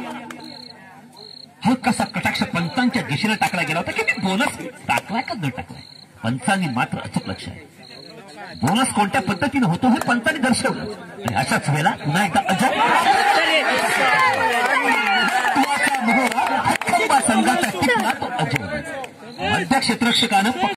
केला हा कसा कटाक्ष पंचांच्या दिशेला टाकला गेला होता की मी बोनस टाकलाय का न टाकलाय? पंचांनी मात्र अचूक लक्ष आहे. बोनस कोणत्या पद्धतीने होतो हे पंचांनी दर्शवलं. आणि अशाच वेळेला पुन्हा एकदा अजय संघाचा टिकला तो अजय मध्य क्षेत्रक्षकानं